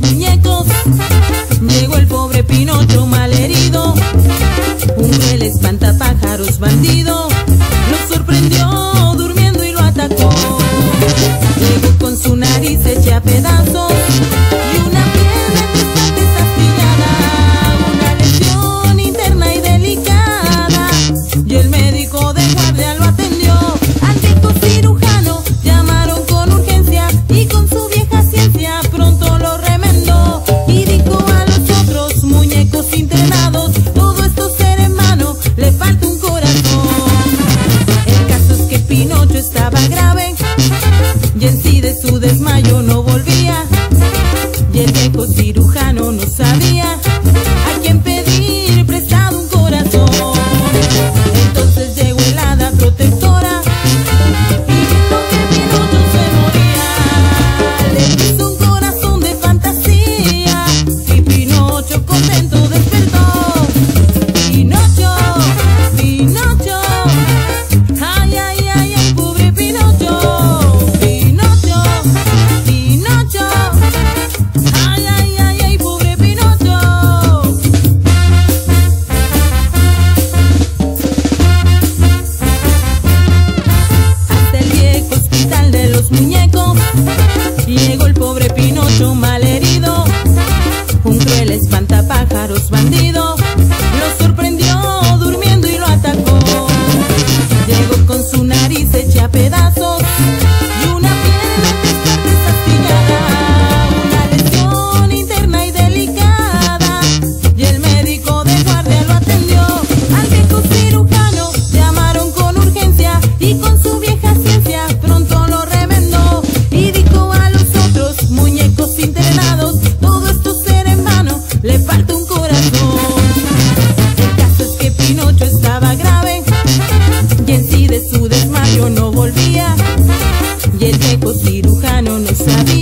muñecos. Llegó el pobre Pinocho malherido, un cruel espantapájaros bandido. más grande. hospital de los muñecos. Llegó el pobre Pinocho malherido, un cruel espantapájaros bandido, lo sorprendió. yo no volvía y el cirujano no sabía.